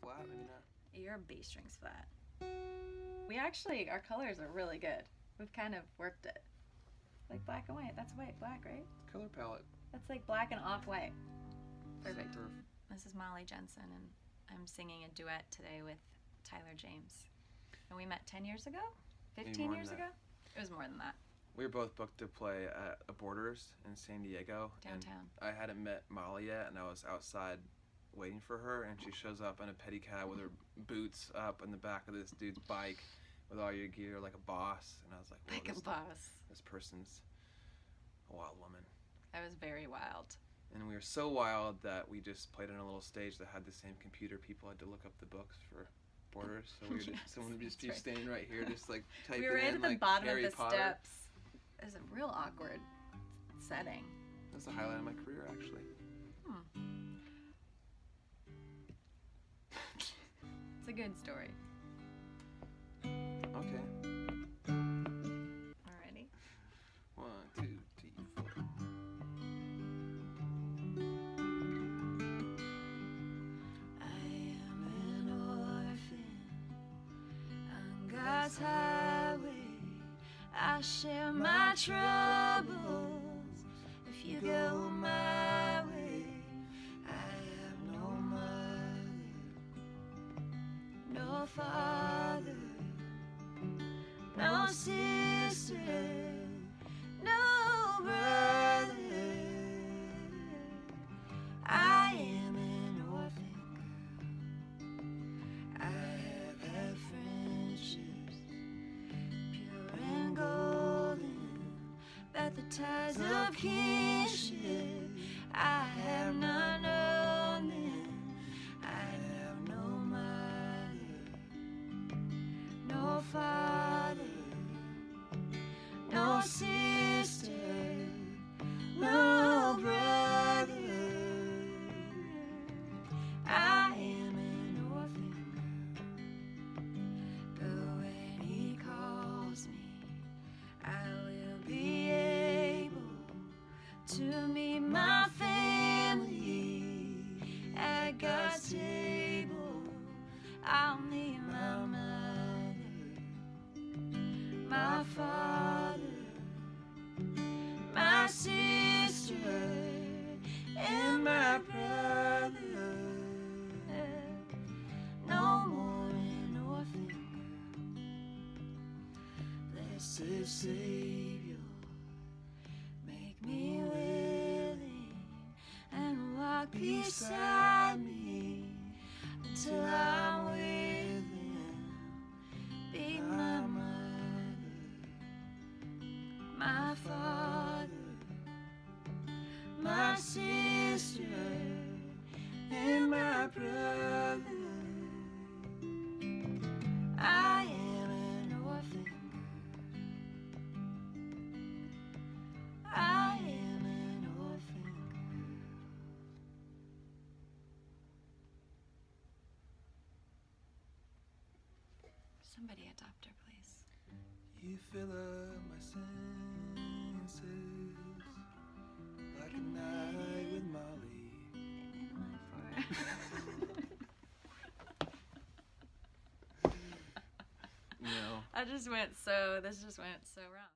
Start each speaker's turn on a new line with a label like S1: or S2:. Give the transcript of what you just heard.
S1: flat, maybe not.
S2: Your bass string's flat. We actually, our colors are really good. We've kind of worked it. Like black and white. That's white, black, right?
S1: Color palette.
S2: That's like black and off white. Perfect.
S1: Perf.
S2: This is Molly Jenson, and I'm singing a duet today with Tyler James. And we met 10 years ago? 15 years ago? It was more than that.
S1: We were both booked to play at a Borders in San Diego. and
S2: Downtown.
S1: I hadn't met Molly yet, and I was outside waiting for her, and she shows up in a pedicab with her boots up in the back of this dude's bike with all your gear like a boss. And I was like, "Whoa,
S2: Like a
S1: this,
S2: boss.
S1: this person's a wild woman.
S2: I was very wild.
S1: And we were so wild that we just played on a little stage that had the same computer. People had to look up the books for Borders, so we were just,
S2: Yes,
S1: someone would just be
S2: right.
S1: standing right here, just like typing
S2: we were right
S1: in
S2: at the
S1: like
S2: bottom
S1: Harry
S2: of the
S1: Potter.
S2: steps. It was a real awkward setting.
S1: That's the highlight of my career, actually.
S2: Good story.
S1: Okay.
S2: Alrighty.
S1: One, two, three, four.
S2: I am an orphan on God's highway. I share my troubles if you go my father, no sister, no brother. I am an orphan girl. I have had friendships, pure and golden, but the ties of kinship father, no sister, no brother. I am an orphan but when he calls me, I will be able to meet my family at God's table. I'll meet Blessed Savior, make me willing and walk beside me until Somebody adopt her, please.
S1: You fill up my senses like a night with Molly.
S2: In my forehead.
S1: You know.
S2: I just went so, this just went so wrong.